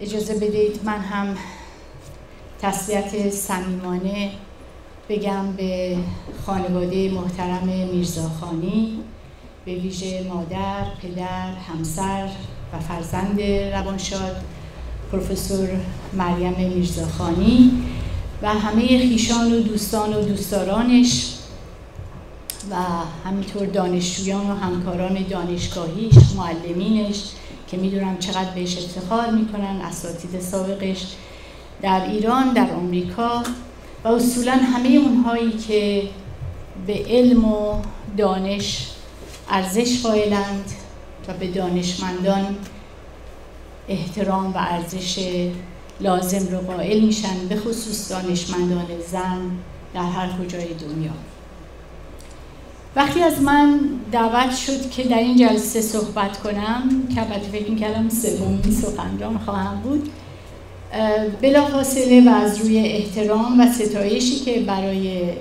اجازه بدهید من هم تسلیت صمیمانه بگم به خانواده محترم میرزاخانی به ویژه مادر، پدر، همسر و فرزند روانشاد پروفسور مریم میرزاخانی و همه خیشان و دوستان و دوستدارانش و همینطور دانشجویان و همکاران دانشگاهیش معلمینش که می‌دونم چقدر بهش افتخار می‌کنن اساتید سابقش در ایران در آمریکا و اصولا همه اونهایی که به علم و دانش ارزش قائلند و به دانشمندان احترام و ارزش لازم رو قائل میشن به خصوص دانشمندان زن در هر کجای دنیا. وقتی از من دعوت شد که در این جلسه صحبت کنم که البته فکر می‌کردم سومین سخنران خواهم بود بلا فاصله و از روی احترام و ستایشی که برای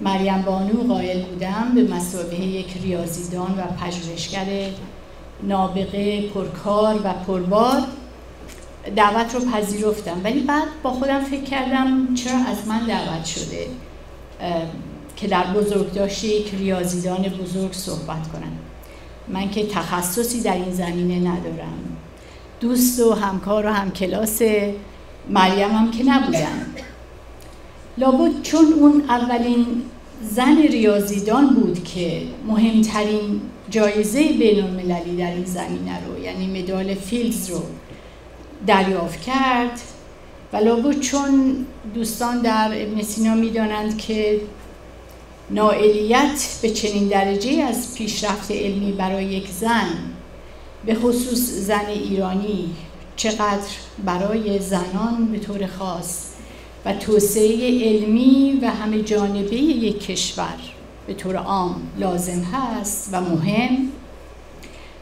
مریم بانو قائل بودم به مسابقه یک ریاضیدان و پژوهشگر نابغه پرکار و پربار دعوت رو پذیرفتم. ولی بعد با خودم فکر کردم چرا از من دعوت شده؟ که در بزرگ داشته یک ریاضیدان بزرگ صحبت کنم من که تخصصی در این زمینه ندارم. دوست و همکار و همکلاس مریم هم که نبودم لابد چون اون اولین زن ریاضیدان بود که مهمترین جایزه بین المللی در این زمینه رو یعنی مدال فیلدز رو دریافت کرد. و لابد چون دوستان در ابن سینا می‌دانند که نائلیت به چنین درجه از پیشرفت علمی برای یک زن به خصوص زن ایرانی چقدر برای زنان به طور خاص و توسعه علمی و همه جانبه یک کشور به طور عام لازم هست و مهم.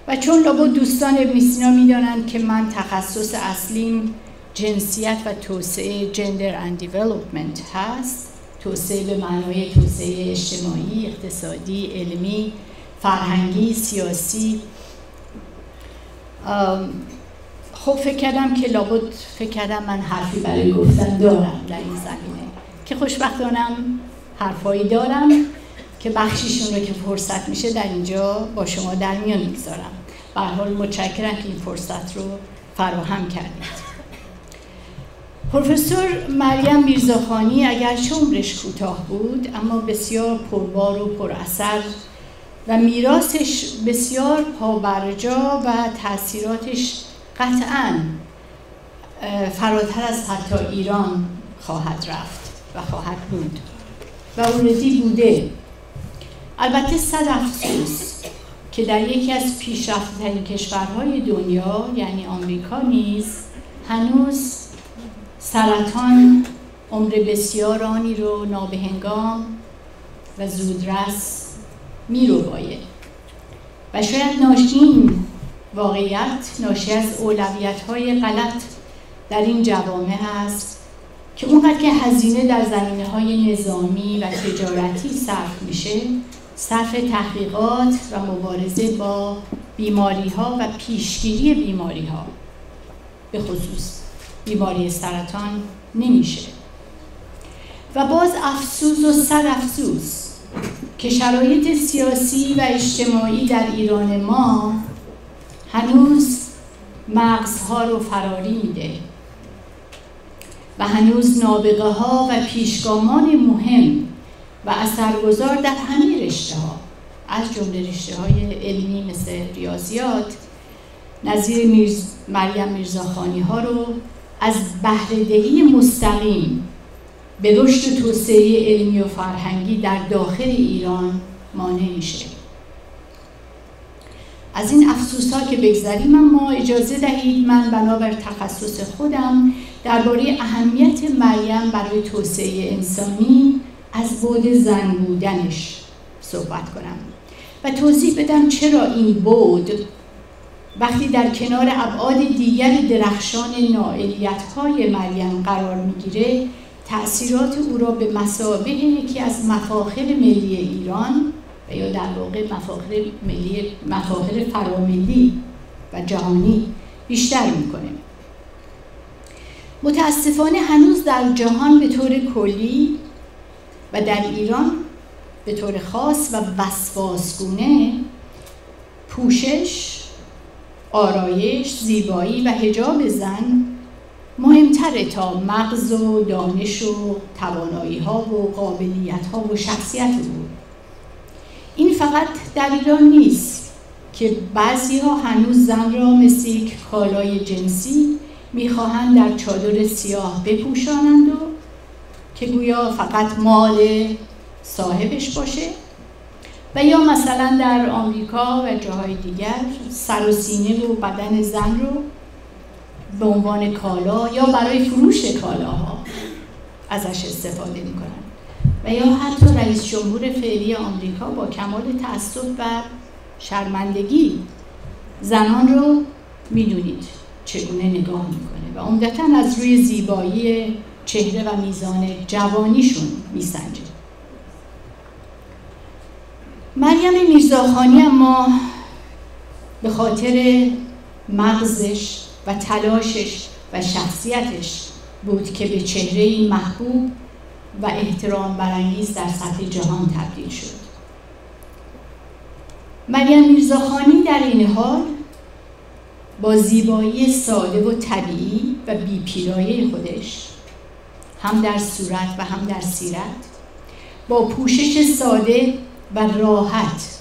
و چون لابد دوستان ابن سینا می‌دانند که من تخصص اصلیم جنسیت و توسعه جندر اند دیولپمنت هست توسعه به معنای توسعه اجتماعی، اقتصادی، علمی، فرهنگی، سیاسی. خب فکر کردم که لابد فکر کردم من حرفی برای گفتن دارم در این زمینه. که خوشبختانم حرفایی دارم که بخشیشون رو که فرصت میشه در اینجا با شما در میان می‌گذارم. به حال متشکرم که این فرصت رو فراهم کردید. پروفسور مریم میرزاخانی اگر عمرش کوتاه بود اما بسیار پربار و پر اثر و میراثش بسیار پابرجا و تاثیراتش قطعا فراتر از حتی ایران خواهد رفت و خواهد بود و اوردی بوده. البته صد افسوس که در یکی از پیشرفته‌ترین کشورهای دنیا یعنی آمریکا نیز هنوز سرطان عمر بسیارانی رو نابهنگام و زودرس می رو باید. و شاید ناشین واقعیت ناشی از اولویت های غلط در این جوامع است که اونقدر که هزینه در زمینه های نظامی و تجارتی صرف میشه صرف تحقیقات و مبارزه با بیماری ها و پیشگیری بیماری ها به خصوص بیماری سرطان نمیشه و باز افسوس و صد افسوس که شرایط سیاسی و اجتماعی در ایران ما هنوز مغزها رو فراری میده و هنوز نابغه ها و پیشگامان مهم و اثرگذار در همه رشته ها از جمله رشته های علمی مثل ریاضیات نظیر. مریم میرزاخانی ها رو از بهرهدهی مستقیم به رشد توسعه علمی و فرهنگی در داخل ایران مانع میشه. از این افسوس ها که بگذریم اما اجازه دهید من بنابر تخصص خودم درباره اهمیت مریم برای توسعه انسانی از بود زن بودنش صحبت کنم و توضیح بدم چرا این بود وقتی در کنار ابعاد دیگر درخشان نائلیت های مریم قرار می‌گیره تأثیرات او را به مسابه یکی از مفاخر ملی ایران و یا در واقع مفاخر ملی مفاخر فراملی و جهانی بیشتر می‌کنه. متاسفانه هنوز در جهان به طور کلی و در ایران به طور خاص و وسواسگونه پوشش، آرایش، زیبایی و هجاب زن مهمتره تا مغز و دانش و توانایی ها و قابلیت ها و شخصیت او. این فقط در ایران نیست که بعضی ها هنوز زن را مثل یک کالای جنسی می‌خواهند در چادر سیاه بپوشانند و که گویا فقط مال صاحبش باشه. و یا مثلا در آمریکا و جاهای دیگر سر و سینه و بدن زن رو به عنوان کالا یا برای فروش کالاها ازش استفاده می‌کنن. و یا حتی رئیس جمهور فعلی آمریکا با کمال تعصب و شرمندگی زنان رو می‌دونید چگونه نگاه می‌کنه و عمدتا از روی زیبایی چهره و میزان جوانیشون میسنجه. مریم میرزاخانی اما به خاطر مغزش و تلاشش و شخصیتش بود که به چهره محبوب و احترام برانگیز در سطح جهان تبدیل شد. مریم میرزاخانی در این حال با زیبایی ساده و طبیعی و بیپیرایه خودش هم در صورت و هم در سیرت با پوشش ساده و راحت.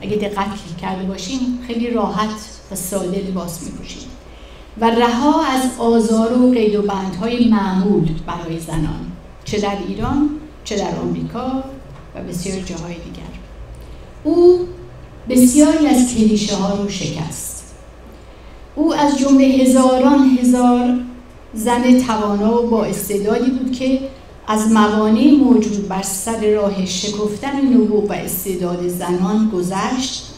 اگه دقت کرده باشین خیلی راحت و ساده لباس میپوشید و رها از آزار و قید و بندهای معمول برای زنان. چه در ایران چه در آمریکا و بسیار جاهای دیگر. او بسیاری از کلیشه ها رو شکست. او از جمله هزاران هزار زن توانا و با استعدادی بود که از موانع موجود بر سر راه شکفتن نبوغ و استعداد زنان گذشت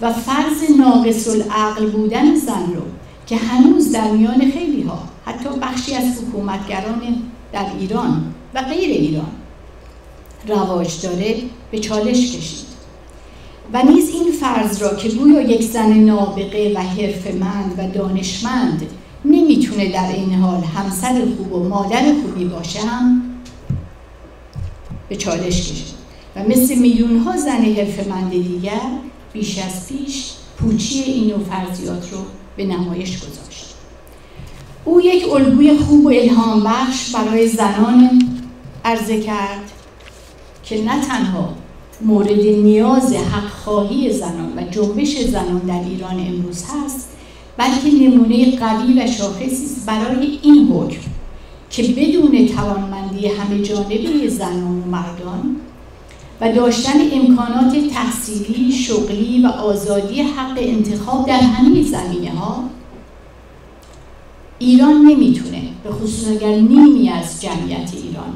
و فرض ناقص العقل بودن زن رو که هنوز در میان خیلی ها حتی بخشی از حکومتگران در ایران و غیر ایران رواج داره به چالش کشید. و نیز این فرض را که گویا یک زن نابغه و حرفمند و دانشمند نمی‌تونه در این حال همسر خوب و مادر خوبی باشه هم به چالش کشید و مثل میلیون ها زن حرفمند دیگر بیش از پیش پوچی این نوع فرضیات رو به نمایش گذاشت. او یک الگوی خوب و الهام بخش برای زنان عرضه کرد که نه تنها مورد نیاز حق خواهی زنان و جنبش زنان در ایران امروز هست بلکه نمونه قوی و شاخصی برای این حکم. که بدون توانمندی همه جانبه زنان و مردان و داشتن امکانات تحصیلی، شغلی و آزادی حق انتخاب در همه زمینه ها ایران نمی‌تونه به خصوص اگر نیمی از جمعیت ایران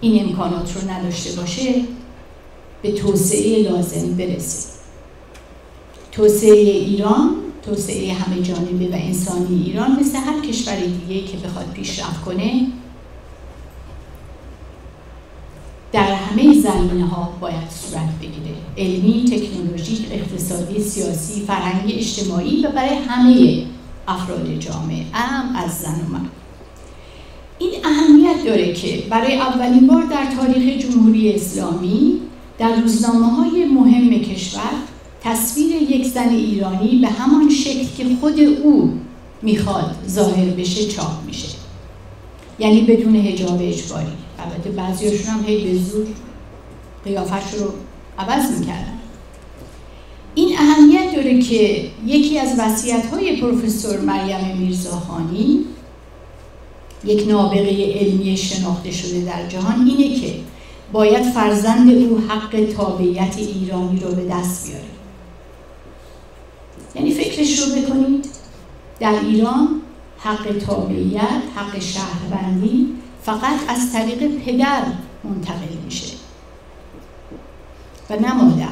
این امکانات رو نداشته باشه به توسعه لازم برسه. توسعه ایران توسعه همه جانبه و انسانی ایران مثل هر کشور دیگه که بخواد پیشرفت کنه. در همه زمینه ها باید صورت بگیره. علمی، تکنولوژیک، اقتصادی، سیاسی، فرهنگی، اجتماعی و برای همه افراد جامعه. اهم از زن و مرد. این اهمیت داره که برای اولین بار در تاریخ جمهوری اسلامی در روزنامه های مهم کشور تصویر یک زن ایرانی به همان شکل که خود او می‌خواد ظاهر بشه چاپ میشه. یعنی بدون هجاب اجباری. البته بعضیاشون هم هی به زور قیافش رو عوض می‌کردن. این اهمیت داره که یکی از وسیعت های پروفسور مریم میرزاخانی یک نابغه علمی شناخته شده در جهان اینه که باید فرزند او حق تابعیت ایرانی رو به دست بیاره. یعنی فکرش رو بکنید. در ایران حق تابعیت، حق شهروندی فقط از طریق پدر منتقل میشه. و نه مادر.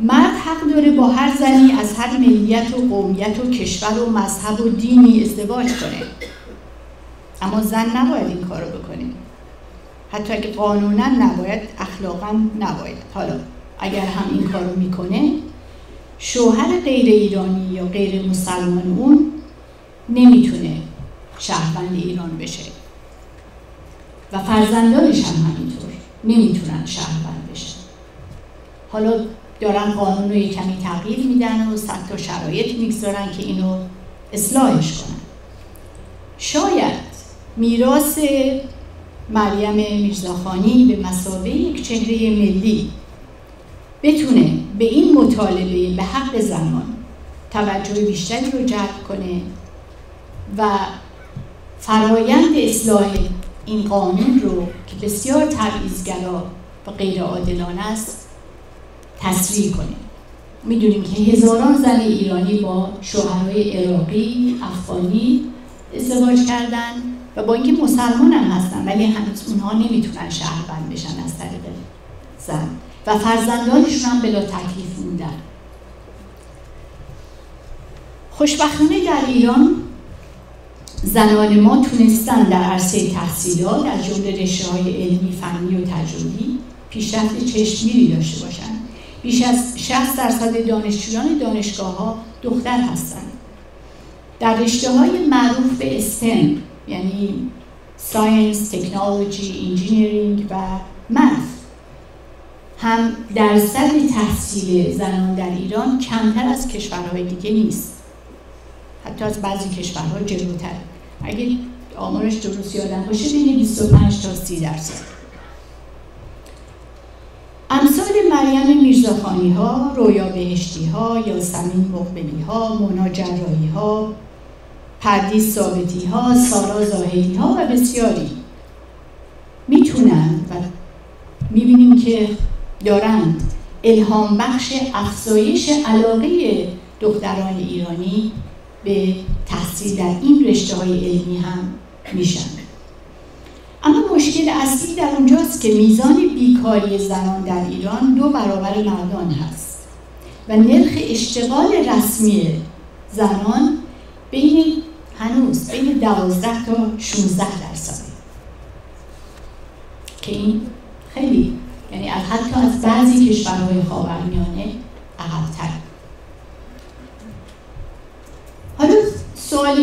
مرد حق داره با هر زنی از هر ملیت و قومیت و کشور و مذهب و دینی ازدواج کنه. اما زن نباید این کارو بکنه. حتی اگه قانونا نباید اخلاقا نباید. حالا اگر هم این کارو می‌کنه شوهر غیر ایرانی یا غیر مسلمان اون نمی‌تونه شهروند ایران بشه. و فرزندانش هم همینطور نمی‌تونن شهروند بشن. حالا دارن قانون رو کمی تغییر میدن و صد تا شرایط می‌گذارن که اینو اصلاحش کنن. شاید میراث مریم میرزاخانی به مسابه یک چهره ملی بتونه به این مطالبه به حق زنان توجه بیشتری رو جلب کنه و فرایند اصلاح این قانون رو که بسیار تبعیضگرا و غیر عادلانه است تسریع کنه. می‌دونیم که هزاران زن ایرانی با شوهرای عراقی افغانی ازدواج کردن و با اینکه مسلمان هم هستن ولی هنوز اونها نمی‌تونن شهروند بشن از طریق زن. و فرزندانشون هم بلا تکلیف موندن. خوشبختانه در ایران زنان ما تونستن در عرصه تحصیلات در جمله رشته های علمی فنی و تجربی پیشرفت چشمگیری داشته باشند بیش از 60 درصد دانشجویان دانشگاه ها دختر هستند در رشته های معروف به STEM یعنی science، technology، engineering و math. هم درصد تحصیل زنان در ایران کمتر از کشورهای دیگه نیست. حتی از بعضی کشورها جلوتر. اگه آمارش درست یادم باشه بین 25 تا 30 درصد. امثال مریم میرزاخانی ها، رویا بهشتی ها، یاسمین مقبلی ها، مونا جراحی ها، پردیس ثابتی ها، سارا زاهدی ها و بسیاری. می‌تونن و می‌بینیم که دارند. الهام بخش افزایش علاقه دختران ایرانی به تحصیل در این رشته های علمی هم میشن اما مشکل اصلی در اونجاست که میزان بیکاری زنان در ایران دو برابر مردان هست و نرخ اشتغال رسمی زنان بین هنوز بین دوازده تا 16 درصد که این خیلی حتی از بعضی کشورهای خاورمیانه عقبتر. حالا سوال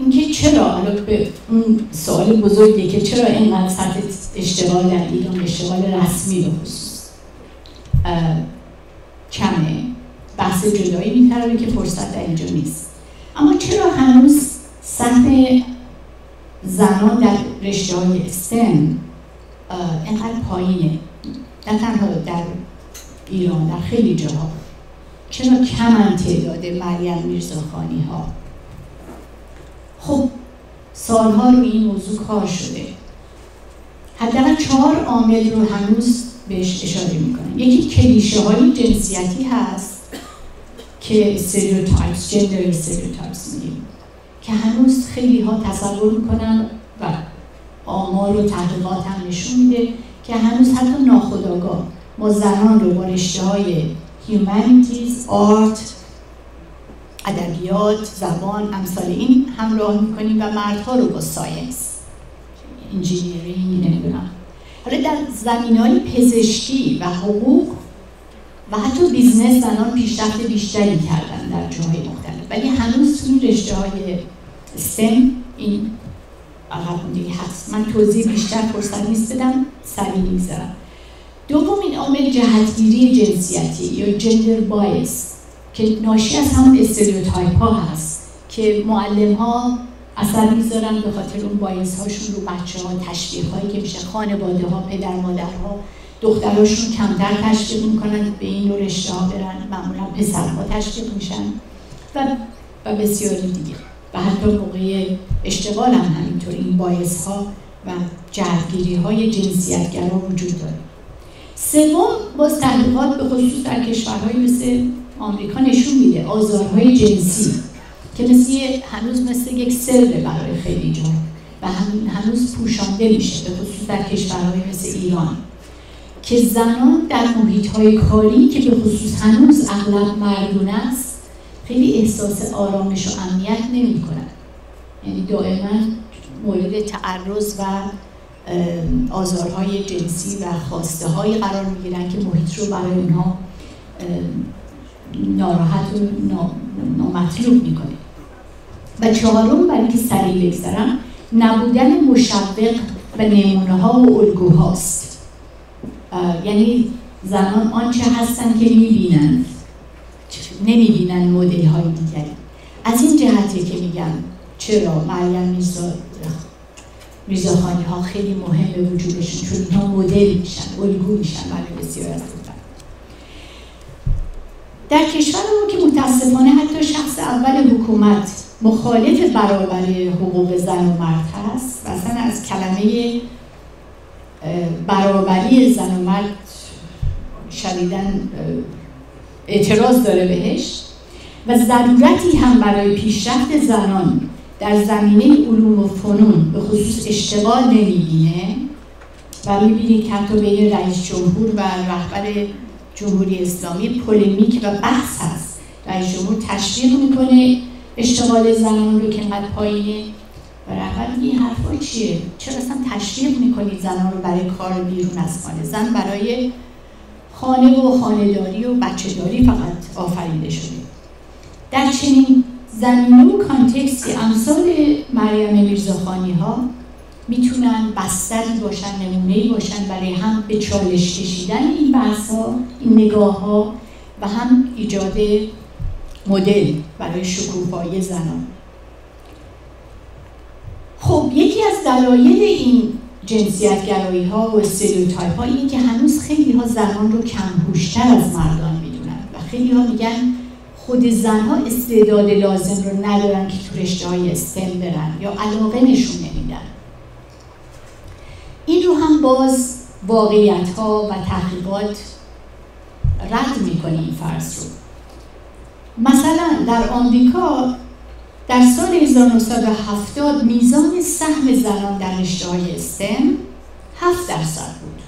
اینکه چرا حالا به اون سوال بزرگی که چرا اینقدر سطح اشتغال در ایران اشتغال رسمی خصوص کمه؟ بحث جدایی میتره که فرصت در اینجا نیست. اما چرا هنوز سطح زنان در رشته های استم اینقدر پایینه؟ نه تنها در ایران در خیلی جاها. چرا کمن تعداد مریم میرزاخانی ها خب سالها رو این موضوع کار شده. حداقل چهار عامل رو هنوز بهش اشاره می‌کنن یکی کلیشه های جنسیتی هست که stereotypes gender stereotypes میگیم که هنوز خیلی ها تصور می‌کنن و آمار و تحقیقات هم نشون میده که هنوز حتی ناخودآگاه ما زنان رو با رشته های humanities, art، ادبیات، زبان، امثال این همراه می‌کنیم و مردها رو با science engineering نمی‌دونم. حالا در زمین های پزشکی و حقوق و حتی business زنان پیشرفت بیشتری کردن در جاهای مختلف. ولی هنوز تو این رشته های STEM این عقب هست من توضیح بیشتر فرصت نیست بدم سریع میگذرم. دومین عامل جهتگیری جنسیتی یا gender bias که ناشی از همون stereotype ها هست که معلم ها اثر می‌ذارن به خاطر اون bias هاشون رو بچه ها تشویق هایی که میشه خانواده ها پدر مادرها دختراشون کمتر تشویق می‌کنن به این نوع رشته ها برن معمولا پسرها تشویق میشن و و بسیاری دیگه. و حتی موقع اشتغال هم همینطور این بایس ها و جهتگیری های جنسیتگرا وجود داره. سوم باز تحقیقات به خصوص در کشورهای مثل آمریکا نشون میده آزارهای جنسی که مثل هنوز مثل یک سر برای خیلی جا و هنوز پوشانده میشه به خصوص در کشورهای مثل ایران که زنان در محیط های کاری که به خصوص هنوز اغلب مردونه است خیلی احساس آرامش و امنیت نمی کنن. یعنی دائما مورد تعرض و آزارهای جنسی و خواسته های قرار می‌گیرن که محیط رو برای اونها ناراحت و نامطلوب می‌کنه و چهارم برای که سریع بگذرم نبودن مشوق و نمونه ها و الگوهاست. یعنی زنان آنچه هستن که می‌بینن. نمی‌بینن مدل های دیگری. از این جهته که میگم چرا مریم میرزا میرزاخانی ها خیلی مهم وجودشون چون اینها مدل میشن الگو میشن برای بسیار از در کشور ما که متاسفانه حتی شخص اول حکومت مخالف برابری حقوق زن و مرد هست و اصلا از کلمه برابری زن و مرد شدیدن اعتراض داره بهش و ضرورتی هم برای پیشرفت زنان در زمینه علوم و فنون به خصوص اشتغال نمی‌بینه و می‌بینید که حتی بین رئیس جمهور و رهبر جمهوری اسلامی پولمیک و بحث هست. رئیس جمهور تشویق می‌کنه اشتغال زنان رو که انقدر پایینه. و رهبر این حرفا چیه؟ چرا اصلا تشویق می‌کنید زنان رو برای کار بیرون از خانه؟ زن برای خانه و خانهداری و بچهداری فقط آفریده شده. در چنین زمینه و کانتکستی امثال مریم میرزاخانی ها می‌تونن بستری باشن نمونه باشن برای هم به چالش کشیدن این بحث ها این نگاه ها و هم ایجاد مدل برای شکوفایی زنان. خب یکی از دلایل این جنسیت گرایی ها و استریوتایپ ها اینه که هنوز خیلی ها زنان رو کمهوشتر از مردان می‌دونن و خیلی ها میگن خود زنها استعداد لازم رو ندارن که تو رشته های استم برن یا علاقه نشون نمیدن. این رو هم باز واقعیت ها و تحقیقات رد می‌کنه این فرض رو. مثلا در آمریکا در سال 1970 میزان سهم زنان در رشته های استم 7 درصد بود.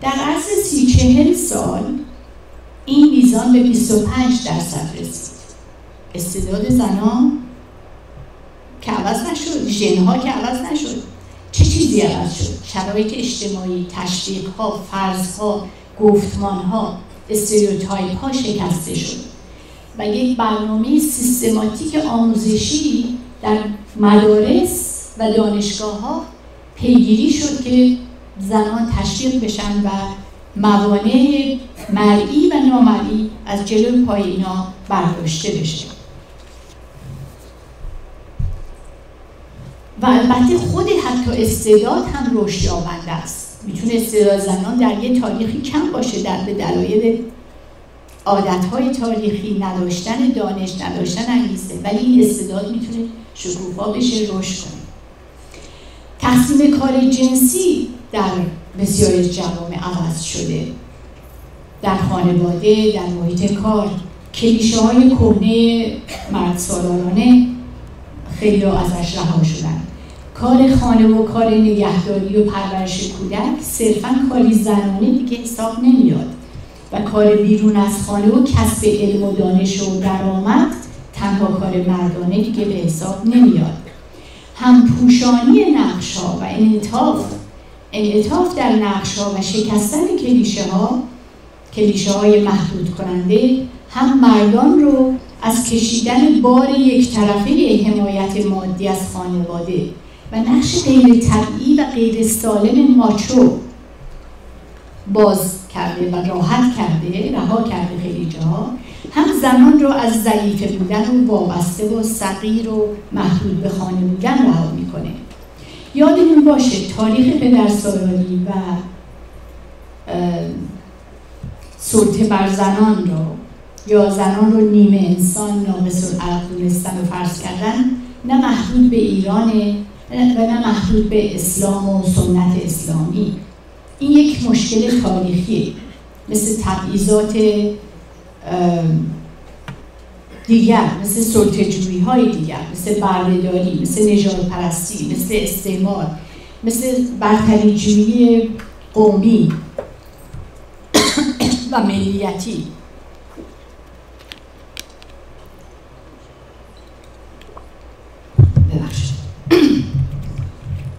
در عرض سی چهل سال این میزان به 25 درصد رسید. استعداد زنان که عوض نشد ژنها که عوض نشد چه چیزی عوض شد؟ شرایط اجتماعی تشویق ها فرض ها گفتمان ها استریوتایپ ها شکسته شد. و یک برنامه سیستماتیک آموزشی در مدارس و دانشگاه ها پیگیری شد که زنان تشویق بشن و موانع مرئی و نامرئی از جلوی پای اینا برداشته بشه. و البته خود حتی استعداد هم رشد یابنده است. می‌تونه استعداد زنان در یه تاریخی کم باشه در به دلایل عادتهای تاریخی نداشتن دانش نداشتن انگیزه ولی این استعداد می‌تونه شکوفا بشه رشد کنه. تقسیم کار جنسی در بسیاری جوامع عوض شده. در خانواده در محیط کار. کلیشه های کهنه مرد سالارانه خیلی ازش رها شدن. کار خانه و کار نگهداری و پرورش کودک صرفا کاری زنانه دیگه حساب نمیاد. و کار بیرون از خانه و کسب علم و دانش و درآمد تنها کار مردانه دیگه به حساب نمیاد. هم پوشانی نقش ها و انعطاف انعطاف در نقش ها و شکستن کلیشه ها کلیشه های محدود کننده هم مردان رو از کشیدن بار یک طرفه حمایت مادی از خانواده و نقش غیر طبیعی و غیر سالم ماچو باز کرده و راحت کرده رها کرده خیلی جاها هم زنان رو از ضعیف بودن و وابسته و صغیر و محدود به خانه بودن رها می‌کنه. یادمون باشه تاریخ پدرسالاری و سلطه بر زنان رو یا زنان رو نیمه انسان ناقص العقل دونستن و فرض کردن نه محدود به ایران و نه محدود به اسلام و سنت اسلامی. این یک مشکل تاریخی. مثل تبعیضات دیگر مثل سلطجویی های دیگر مثل بردهداری مثل نجات پرستی مثل استعمار مثل برتری قومی و ملیتی.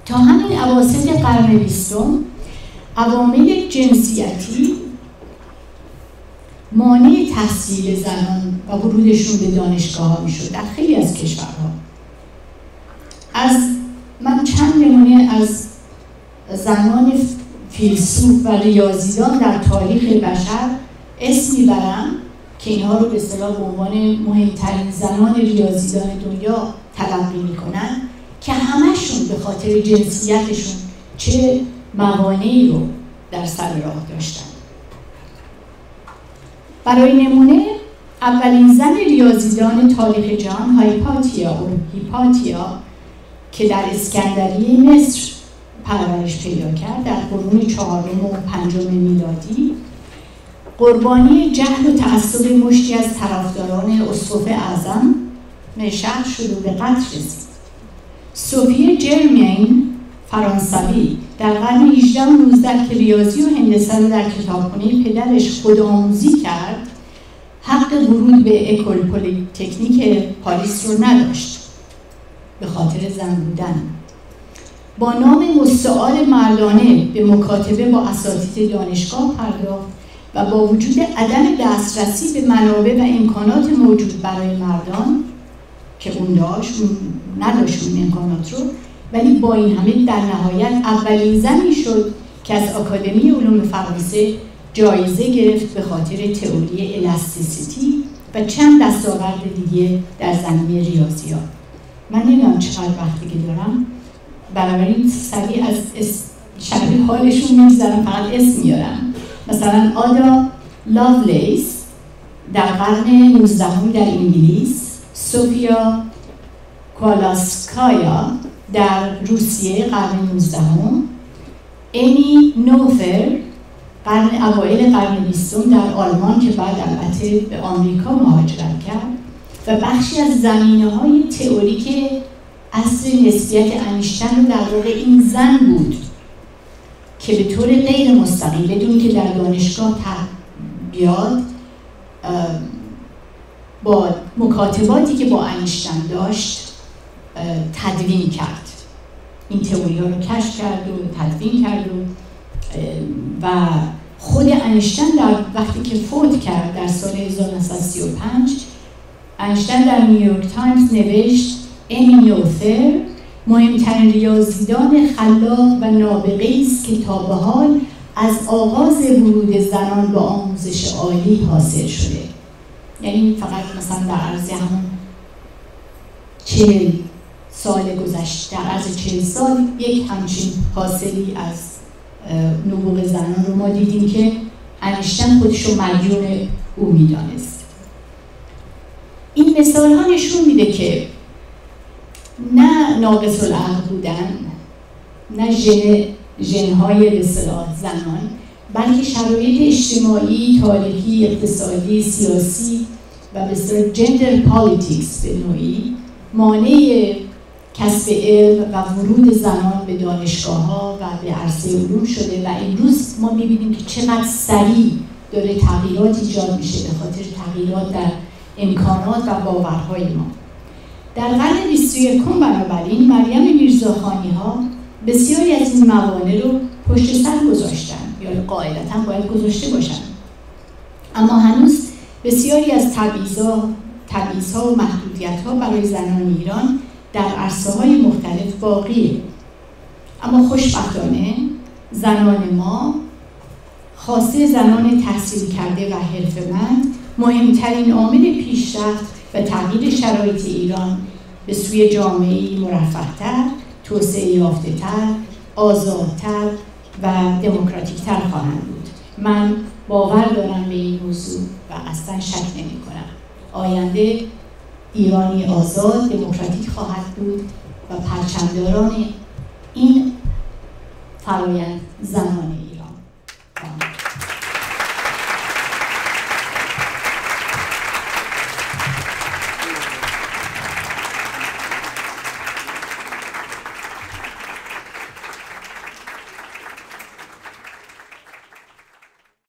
تا همین عواسط قرن بیستم عوامل جنسیتی مانع تحصیل زنان و ورودشون به دانشگاه ها می‌شد در خیلی از کشورها. از من چند نمونه از زنان فیلسوف و ریاضیدان در تاریخ بشر اسم می‌برم که اینها رو به اصطلاح به عنوان مهمترین زنان ریاضیدان دنیا تلقی می‌کنن که همشون به خاطر جنسیتشون چه موانعی رو در سر راه داشتن. برای نمونه اولین زن ریاضیدان تاریخ جهان هایپاتیا و هیپاتیا که در اسکندریه مصر پرورش پیدا کرد در قرون چهارم و پنجم میلادی قربانی جهل و تعصب مشتی از طرفداران اسقف اعظم شهر شد و به قتل رسید. صوفی جرمین فرانسوی در قرن 18 و 19 که ریاضی و هندسه رو در کتابخانه پدرش خودآموزی کرد. حق ورود به École Polytechnique پاریس رو نداشت به خاطر زن بودن. با نام مستعار مردانه به مکاتبه با اساتید دانشگاه پرداخت و با وجود عدم دسترسی به منابع و امکانات موجود برای مردان که اون داشت اون نداشت اون امکانات رو ولی با این همه در نهایت اولین زنی شد که از آکادمی علوم فرانسه جایزه گرفت به خاطر تئوری الاستیسیتی و چند دستاورد دیگه در زمینه ریاضیات من نمی‌دونم چقدر وقتی که دارم. بنابراین سریع از شبیه حالشون میگذرم فقط اسم میارم. مثلا آدا لاولیس در قرن 19 در انگلیس سوفیا کالاسکایا در روسیه قرن 19 امی نوفر قرن اوایل قرن بیستم در آلمان که بعد البته به آمریکا مهاجرت کرد و بخشی از زمینه های تئوریک اصل نسبیت انیشتن رو در واقع این زن بود که به طور غیر مستقیم بدون که در دانشگاه بیاد با مکاتباتی که با انیشتن داشت تدوین کرد. این تئوری رو کشف کرد و تدوین کرد و و خود انیشتن در وقتی که فوت کرد در سال 1935 انیشتن در نیویورک تایمز نوشت امی نوثر مهمترین ریاضیدان خلاق و نابغه است که تا به حال از آغاز ورود زنان به آموزش عالی حاصل شده. یعنی فقط مثلا در عرض همون چهل سال گذشته در عرض چهل سال یک همچین حاصلی از نبوغ زنان رو ما دیدیم که انیشتن خودش رو مدیون او می‌دانست. این مثال ها نشون میده که نه ناقص العقل بودن نه ژن ژنهای به زنان بلکه شرایط اجتماعی، تاریخی، اقتصادی، سیاسی و به gender politics به نوعی مانع کسب علم و ورود زنان به دانشگاه ها و به عرصه علوم شده و امروز ما می‌بینیم که چقدر سریع داره تغییرات ایجاد میشه به خاطر تغییرات در امکانات و باورهای ما. در قرن 21 بنابراین مریم میرزاخانی ها بسیاری از این موانع رو پشت سر گذاشتن یا قاعدتا باید گذاشته باشن. اما هنوز بسیاری از تبعیضها و محدودیت ها برای زنان ایران در عرصه های مختلف باقیه. اما خوشبختانه زنان ما خاصه زنان تحصیل کرده و حرفمند مهمترین عامل پیشرفت و تغییر شرایط ایران به سوی جامعه مرفهتر توسعه یافتهتر آزادتر و دموکراتیکتر خواهند بود. من باور دارم به این موضوع و اصلا شک نمی کنم آینده ایرانی آزاد دموکراتیک خواهد بود و پرچمداران این فرایند زمانی